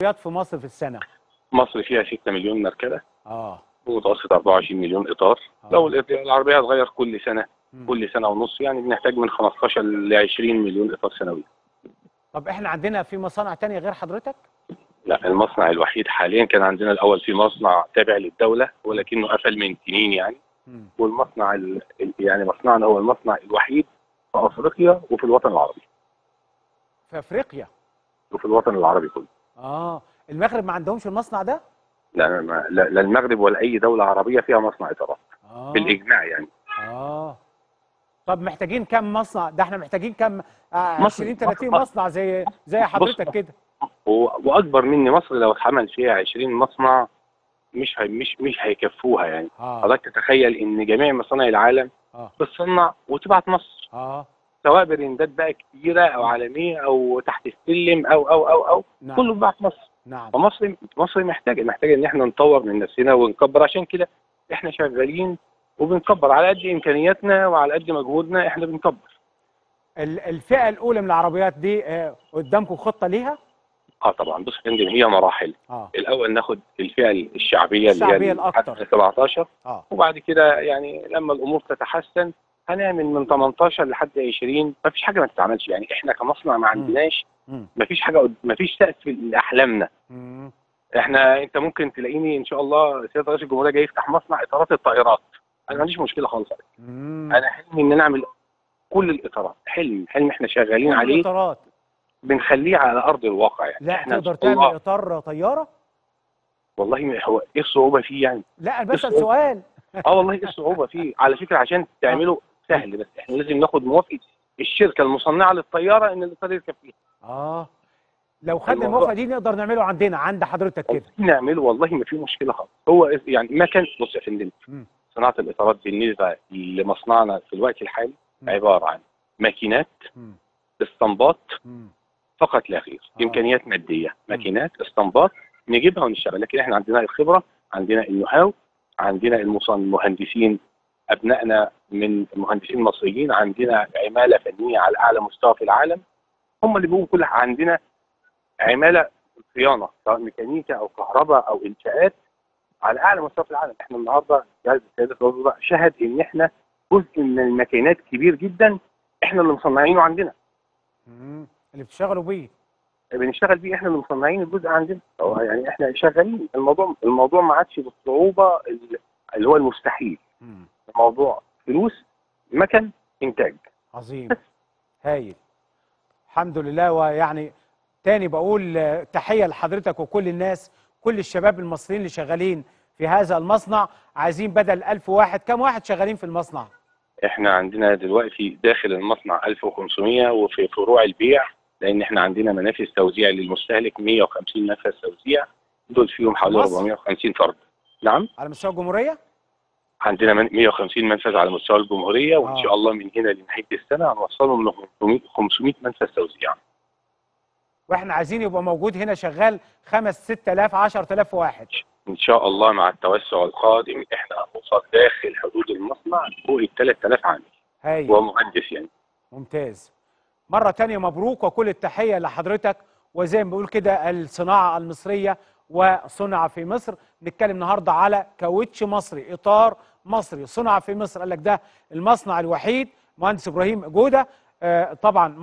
العربيات في مصر في السنة. مصر فيها 6 مليون مركبة. آه. ومتوسط 24 مليون إطار. آه. لو العربية هتغير كل سنة مم. كل سنة ونص يعني بنحتاج من 15 ل 20 مليون إطار سنوي. طب إحنا عندنا في مصانع تانية غير حضرتك؟ لا المصنع الوحيد حاليا كان عندنا الأول في مصنع تابع للدولة ولكنه قفل من سنين يعني. والمصنع ال- ال- يعني مصنعنا هو المصنع الوحيد في أفريقيا وفي الوطن العربي. في أفريقيا؟ وفي الوطن العربي كله. آه. المغرب ما عندهمش المصنع ده؟ لا ما- لا لا المغرب ولا أي دولة عربية فيها مصنع إطارات. آه. بالإجماع يعني. آه. طب محتاجين كم مصنع؟ ده إحنا محتاجين كم آه مصر- 20 30 مصر- مصنع زي زي حضرتك كده. وأكبر من مصر لو اتعمل فيها 20 مصنع مش هي مش مش هيكفوها يعني. آه. حضرتك تتخيل إن جميع مصانع العالم آه. بتصنع وتبعت مصر. آه. سواء براندات بقى كبيره أو عالمية أو تحت السلم أو أو أو أو نعم. كله بيبعت مصر. نعم. فمصر مصر محتاجه محتاجه إن إحنا نطور من نفسنا ونكبر. عشان كده إحنا شغالين وبنكبر. على قد إمكانياتنا وعلى قد مجهودنا إحنا بنكبر. ال- الفئة الأولى من العربيات دي آه قدامكم خطة ليها؟ آه طبعا. بص يا فندم هي مراحل. آه. الأول ناخد الفئة الشعبية هي الشعبية اللي الأكتر. لحد 17 آه. وبعد كده يعني لما الأمور تتحسن هنعمل من 18 لحد 20 ما فيش حاجة ما تتعملش. يعني إحنا كمصنع ما عندناش. ما فيش حاجة ما فيش سقف لأحلامنا. إحنا أنت ممكن تلاقيني إن شاء الله سياده رئيس الجمهورية جاي يفتح مصنع إطارات الطائرات. أنا ما عنديش مشكلة خالص. أنا حلمي إن أنا أعمل كل الإطارات. حلم حلم إحنا شغالين عليه. الإطارات. بنخليه على أرض الواقع يعني. لا إحنا تقدر تعمل إطار طيارة؟ والله هو إيه الصعوبة فيه يعني؟ لا أنا بسأل بص- سؤال. آه والله إيه الصعوبة فيه؟ على فكرة عشان تعمله سهل بس إحنا لازم ناخد موافقة الشركة المصنعة للطيارة إن الإطار يركب فيها آه لو خدنا الموافقة دي نقدر نعمله عندنا عند حضرتك كده نعمله والله ما في مشكلة خالص هو يعني ما كان بص يا فندم. صناعة الإطارات بالنسبة لمصنعنا في الوقت الحالي. عبارة عن ماكينات مم. فقط لا غير آه. إمكانيات مادية ماكينات اسطمبات نجيبها ونشتغل لكن إحنا عندنا الخبرة عندنا النو هاو عندنا المهندسين أبنائنا من مهندسين مصريين عندنا عمالة فنية على أعلى مستوى في العالم هم اللي بيقوموا كل. عندنا عمالة صيانة سواء ميكانيكا أو كهرباء أو إنشاءات على أعلى مستوى في العالم إحنا النهارده جهاز السيادة الوزراء شهد إن إحنا جزء من الماكينات كبير جدا إحنا اللي مصنعينه عندنا مم. اللي بتشتغلوا بيه بنشتغل بيه إحنا اللي مصنعين الجزء عندنا يعني إحنا شغالين الموضوع الموضوع ما عادش بالصعوبة ال- اللي هو المستحيل. الموضوع فلوس مكن إنتاج. عظيم. هايل. الحمد لله. ويعني تاني بقول تحية لحضرتك وكل الناس كل الشباب المصريين اللي شغالين في هذا المصنع عايزين بدل ألف واحد كم واحد شغالين في المصنع؟ إحنا عندنا دلوقتي داخل المصنع 1500 وفي فروع البيع لأن إحنا عندنا منافذ توزيع للمستهلك 150 منفذ توزيع دول فيهم حوالي مصر؟ 450 فرد. نعم؟ على مستوى الجمهورية؟ عندنا من 150 منفذ على مستوى الجمهورية وإن آه. شاء الله من هنا لنهاية السنة هنوصلهم ل 500 500 منفذ توزيع. وإحنا عايزين يبقى موجود هنا شغال خمس 6000 10000 واحد. إن شاء الله مع التوسع القادم إحنا هنوصل داخل حدود المصنع فوق ال 3000 عامل. هايل. ومهندس يعني. ممتاز. مرة تانية مبروك وكل التحية لحضرتك. وزي ما بقول كده الصناعة المصرية وصنع في مصر. نتكلم النهاردة على كاوتش مصري إطار مصري. صنع في مصر قال لك ده المصنع الوحيد مهندس إبراهيم جودة. آه، طبعا